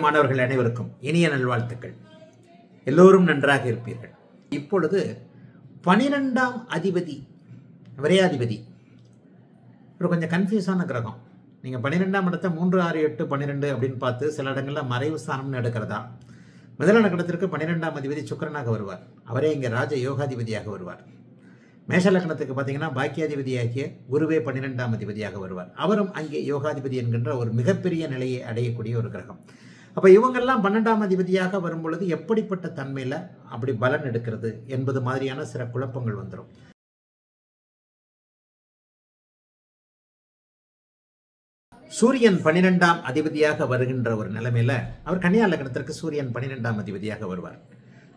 மாணவர்கள் அனைவருக்கும் இனிய நல்வாழ்த்துக்கள். எல்லோரும் நன்றாக இருப்பீர்கள். இப்பொழுது பனிரெண்டாம் அதிபதி விரையாதிபதி. ஒரு கொஞ்சம் கன்ஃபியூஸான கிரகம். நீங்கள் பன்னிரெண்டாம் இடத்தை மூன்று ஆறு எட்டு பன்னிரெண்டு அப்படின்னு பார்த்து சில இடங்களில் மறைவு ஸ்தானம்னு எடுக்கிறதா? முதல நகரத்திற்கு பன்னிரெண்டாம் அதிபதி சுக்கரனாக வருவார். அவரே இங்கே ராஜ யோகாதிபதியாக வருவார். மேஷ லக்னத்துக்கு பார்த்தீங்கன்னா பாக்கியாதிபதியாகிய குருவே பன்னிரெண்டாம் அதிபதியாக வருவார். அவரும் அங்கே யோகாதிபதி என்கின்ற ஒரு மிகப்பெரிய நிலையை அடையக்கூடிய ஒரு கிரகம். அப்போ இவங்கெல்லாம் பன்னெண்டாம் அதிபதியாக வரும்பொழுது எப்படிப்பட்ட தன்மையில் அப்படி பலன் எடுக்கிறது என்பது மாதிரியான சில குழப்பங்கள் வந்துடும் சூரியன் பன்னிரெண்டாம் அதிபதியாக வருகின்ற ஒரு நிலைமையில அவர் கன்னியா லக்னத்திற்கு சூரியன் பன்னிரெண்டாம் அதிபதியாக வருவார்.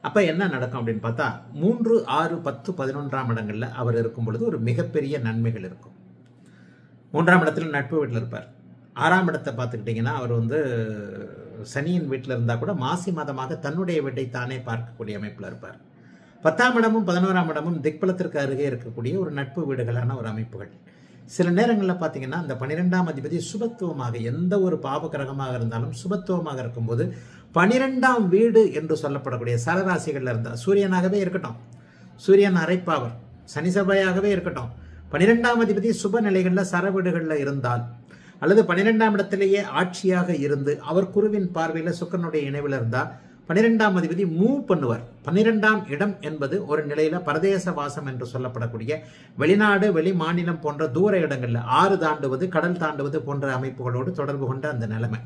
அப்ப என்ன நடக்கும் அப்படின்னு பார்த்தா மூன்று ஆறு பத்து பதினொன்றாம் இடங்கள்ல அவர் இருக்கும் பொழுது ஒரு மிகப்பெரிய நன்மைகள் இருக்கும். மூன்றாம் இடத்துல நட்பு வீட்டில் இருப்பார். ஆறாம் இடத்தை பார்த்துக்கிட்டிங்கன்னா அவர் வந்து சனியின் வீட்டில் இருந்தால் கூட மாசி மாதமாக தன்னுடைய வீட்டை தானே பார்க்கக்கூடிய அமைப்பில் இருப்பார். பத்தாம் இடமும் பதினோராம் இடமும் திக்பலத்திற்கு அருகே இருக்கக்கூடிய ஒரு நட்பு வீடுகளான ஒரு அமைப்புகள். சில நேரங்களில் பார்த்தீங்கன்னா அந்த பனிரெண்டாம் அதிபதி சுபத்துவமாக எந்த ஒரு பாப கிரகமாக இருந்தாலும் சுபத்துவமாக இருக்கும்போது பனிரெண்டாம் வீடு என்று சொல்லப்படக்கூடிய சரராசிகளில் இருந்தால் சூரியனாகவே இருக்கட்டும். சூரியன் அரைப்பாவர் சனி சபையாகவே இருக்கட்டும். பனிரெண்டாம் அதிபதி சுப நிலைகளில் சர வீடுகளில் இருந்தால் அல்லது பன்னிரெண்டாம் இடத்திலேயே ஆட்சியாக இருந்து அவர் குருவின் பார்வையில் சுக்கரனுடைய இணைவில் இருந்தால் பன்னிரெண்டாம் அதிபதி மூவ் பண்ணுவார். பன்னிரெண்டாம் இடம் என்பது ஒரு நிலையில பரதேச வாசம் என்று சொல்லப்படக்கூடிய வெளிநாடு வெளி மாநிலம் போன்ற தூர இடங்கள்ல ஆறு தாண்டுவது கடல் தாண்டுவது போன்ற அமைப்புகளோடு தொடர்பு கொண்ட அந்த நிலைமை.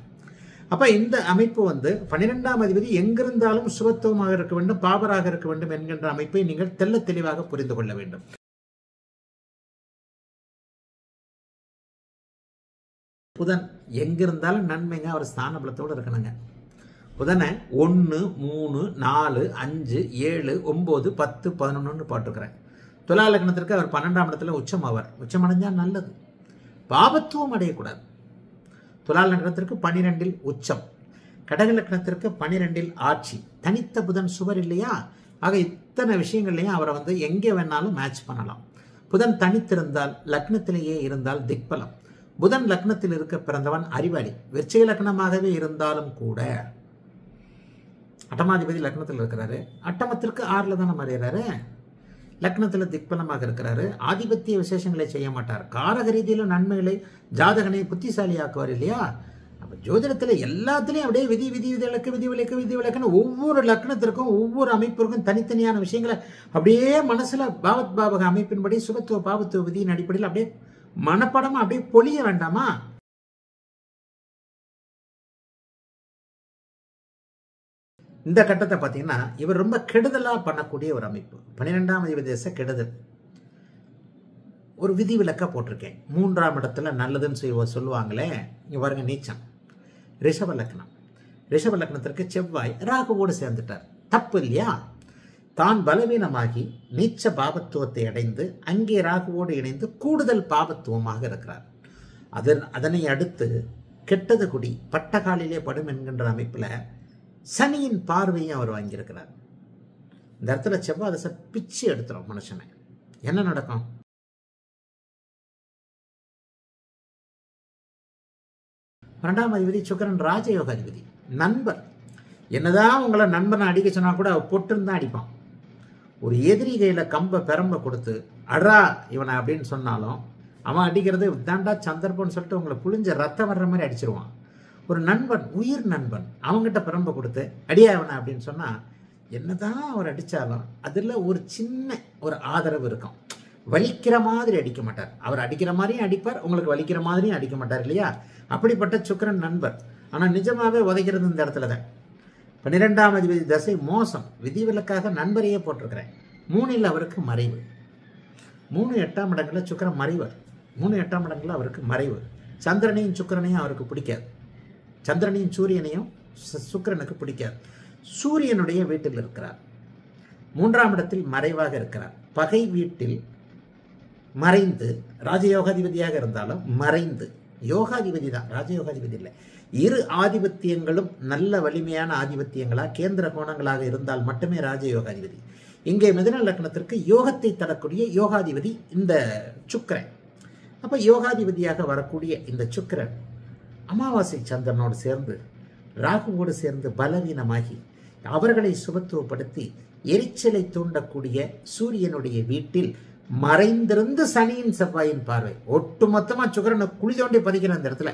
அப்ப இந்த அமைப்பு வந்து பன்னிரெண்டாம் அதிபதி எங்கிருந்தாலும் சுபத்துவமாக இருக்க வேண்டும் பாபராக இருக்க வேண்டும் என்கின்ற அமைப்பை நீங்கள் தெல்ல தெளிவாக புரிந்து கொள்ள வேண்டும். புதன் எங்கிருந்தாலும் நன்மைங்க அவர் ஸ்தான பலத்தோடு இருக்கணுங்க. புதனை ஒன்று மூணு நாலு அஞ்சு ஏழு ஒம்பது பத்து பதினொன்றுன்னு போட்டிருக்கிறேன். துலா லக்னத்திற்கு அவர் பன்னெண்டாம் இடத்துல உச்சம் ஆவார் உச்சம் அடைஞ்சால் நல்லது. பாபத்துவம் அடையக்கூடாது. துலா லக்னத்திற்கு பனிரெண்டில் உச்சம். கடக லக்னத்திற்கு பனிரெண்டில் ஆட்சி. தனித்த புதன் சுவர் இல்லையா? ஆக இத்தனை விஷயங்கள்லையும் அவரை வந்து எங்கே வேணாலும் மேட்ச் பண்ணலாம். புதன் தனித்திருந்தால் லக்னத்திலேயே இருந்தால் திக்பலம். புதன் லக்னத்தில் இருக்க பிறந்தவன் அறிவாளி. விருச்சிக லக்னமாகவே இருந்தாலும் கூட அட்டமாதிபதி லக்னத்தில் இருக்கிறாரு. அட்டமத்திற்கு ஆறில் தானே மறையிறாரு? லக்னத்தில் திக்பலமாக இருக்கிறாரு. ஆதிபத்திய விசேஷங்களை செய்ய மாட்டார். காரக ரீதியிலும் நன்மைகளை ஜாதகனை புத்திசாலி ஆக்குவார் இல்லையா? அப்போ ஜோதிடத்தில் எல்லாத்துலேயும் அப்படியே விதி விதி விதிவிலக்கு விதி விலக்கு விதி விலக்குன்னு ஒவ்வொரு லக்னத்திற்கும் ஒவ்வொரு அமைப்பிற்கும் தனித்தனியான விஷயங்களை அப்படியே மனசில் பாவத் பாவக அமைப்பின்படி சுகத்துவ பாவத்துவ விதியின் அடிப்படையில் அப்படியே மனப்படமாக அப்படியே பொழிய வேண்டாமா? இந்த கட்டத்தை பார்த்தீங்கன்னா இவர் ரொம்ப கெடுதலாக பண்ணக்கூடிய ஒரு அமைப்பு. பன்னிரெண்டாம் அதிபதேச கெடுதல். ஒரு விதி விலக்க போட்டிருக்கேன். மூன்றாம் இடத்துல நல்லதுன்னு சொல்லி சொல்லுவாங்களே இங்கே பாருங்க நீச்சம். ரிஷப லக்னம். ரிஷப லக்னத்திற்கு செவ்வாய் ராகுவோடு சேர்ந்துட்டார். தப்பு இல்லையா? தான் பலவீனமாகி நீச்ச பாபத்துவத்தை அடைந்து அங்கே ராகுவோடு இணைந்து கூடுதல் பாபத்துவமாக இருக்கிறார். அதன் அதனை அடுத்து கெட்டது குடி பட்டகாலிலே படும் என்கின்ற அமைப்பில் சனியின் பார்வையும் அவர் வாங்கியிருக்கிறார். இந்த இடத்துல செவ்வாய் தசை பிச்சு எடுத்துரும் மனுஷனை. என்ன நடக்கும்? பன்னெண்டாம் அதிபதி சுக்கரன் ராஜயோக அதிபதி நண்பர். என்னதான் உங்களை நண்பனை அடிக்க சொன்னா கூட பொட்டுன்னு தான் அடிப்பான். ஒரு எதிரி கையில் கம்பை பெரம்ப கொடுத்து அடா இவனை அப்படின்னு சொன்னாலும் அவன் அடிக்கிறது தாண்டா சந்தர்ப்பம்னு சொல்லிட்டு உங்களை புளிஞ்ச ரத்தம் வர்ற மாதிரி அடிச்சிருவான். ஒரு நண்பன் உயிர் நண்பன் அவங்ககிட்ட பிரம்ப கொடுத்து அடியாவன அப்படின்னு சொன்னால் என்னதான் அவர் அடித்தாலும் அதில் ஒரு சின்ன ஒரு ஆதரவு இருக்கும். வலிக்கிற மாதிரி அடிக்க மாட்டார். அவர் அடிக்கிற மாதிரியும் அடிப்பார் உங்களுக்கு வலிக்கிற மாதிரியும் அடிக்க மாட்டார் இல்லையா? அப்படிப்பட்ட சுக்கரன் நண்பர் ஆனால் நிஜமாகவே உதைக்கிறது இந்த இடத்துல தான். பன்னிரெண்டாம் அதிபதி தசை மோசம். விதிவிலக்காக நண்பரையே போட்டிருக்கிறேன். மூணில் அவருக்கு மறைவு. மூணு எட்டாம் இடங்களில் சுக்கரன் மறைவர். மூணு எட்டாம் இடங்களில் அவருக்கு மறைவு. சந்திரனையும் சுக்கரனையும் அவருக்கு பிடிக்காது. சந்திரனையும் சூரியனையும் சுக்கரனுக்கு பிடிக்காது. சூரியனுடைய வீட்டில் இருக்கிறார். மூன்றாம் இடத்தில் மறைவாக இருக்கிறார். பகை வீட்டில் மறைந்து ராஜயோகாதிபதியாக இருந்தாலும் மறைந்து. யோகாதிபதி தான் ராஜயோகாதிபதி இல்லை. இரு ஆதிபத்தியங்களும் நல்ல வலிமையான ஆதிபத்தியங்களா கேந்திர கோணங்களாக இருந்தால் மட்டுமே ராஜயோகாதிபதி. இங்கே மிதன லக்னத்திற்கு யோகத்தை தரக்கூடிய யோகாதிபதி இந்த சுக்கிரன். அப்போ யோகாதிபதியாக வரக்கூடிய இந்த சுக்கிரன் அமாவாசை சந்திரனோடு சேர்ந்து ராகுவோடு சேர்ந்து பலவீனமாகி அவர்களை சுபத்துவப்படுத்தி எரிச்சலை தூண்டக்கூடிய சூரியனுடைய வீட்டில் மறைந்திருந்து சனியின் செவ்வாயின் பார்வை. ஒட்டுமொத்தமாக சுகரனை குழி தோண்டி பதிக்கிற அந்த இடத்துல